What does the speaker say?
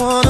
wanna